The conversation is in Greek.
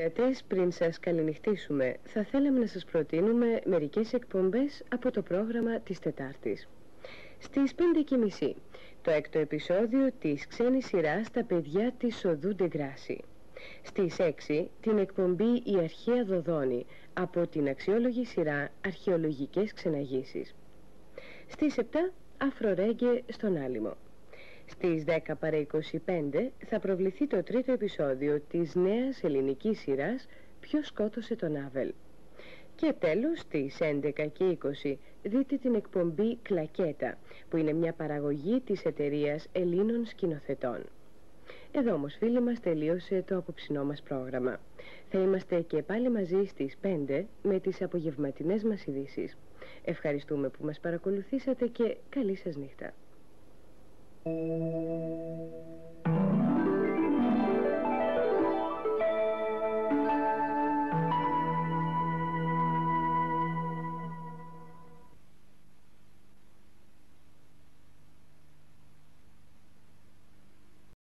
Θεατές, πριν σας καληνυχτήσουμε, θα θέλαμε να σας προτείνουμε μερικές εκπομπές από το πρόγραμμα της Τετάρτης. Στις 5.30 το έκτο επεισόδιο της ξένης σειράς «Τα παιδιά της Οδού Ντεγκράση». Στις 6 την εκπομπή «Η Αρχαία Δοδόνη» από την αξιόλογη σειρά «Αρχαιολογικές ξεναγήσεις». Στις 7 «Αφρορέγγε στον Άλυμο». Στις 10 παρα 25 θα προβληθεί το τρίτο επεισόδιο της νέας ελληνικής σειράς «Ποιος σκότωσε τον Άβελ». Και τέλος στις 11 και 20 δείτε την εκπομπή «Κλακέτα» που είναι μια παραγωγή της εταιρείας Ελλήνων Σκηνοθετών. Εδώ όμως φίλοι μας τελείωσε το απόψινό μας πρόγραμμα. Θα είμαστε και πάλι μαζί στις 5 με τις απογευματινές μας ειδήσεις. Ευχαριστούμε που μας παρακολουθήσατε και καλή σας νύχτα. Thank you.